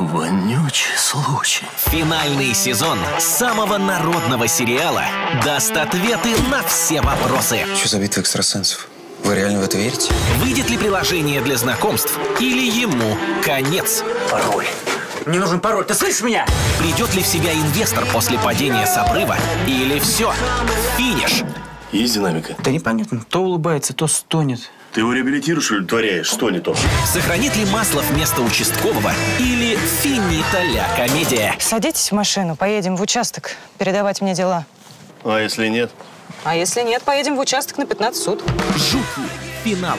Вонючий случай. Финальный сезон самого народного сериала даст ответы на все вопросы. Что за битва экстрасенсов? Вы реально в это верите? Выйдет ли приложение для знакомств или ему конец? Пароль. Мне нужен пароль. Ты слышишь меня? Придет ли в себя инвестор после падения с обрыва или все? Финиш. Есть динамика? Да непонятно. То улыбается, то стонет. Ты его реабилитируешь или творяешь? Что не то? Сохранит ли Маслов место участкового или финита ля комедия? Садитесь в машину, поедем в участок передавать мне дела. А если нет? А если нет, поедем в участок на 15 суток. Жуткий финал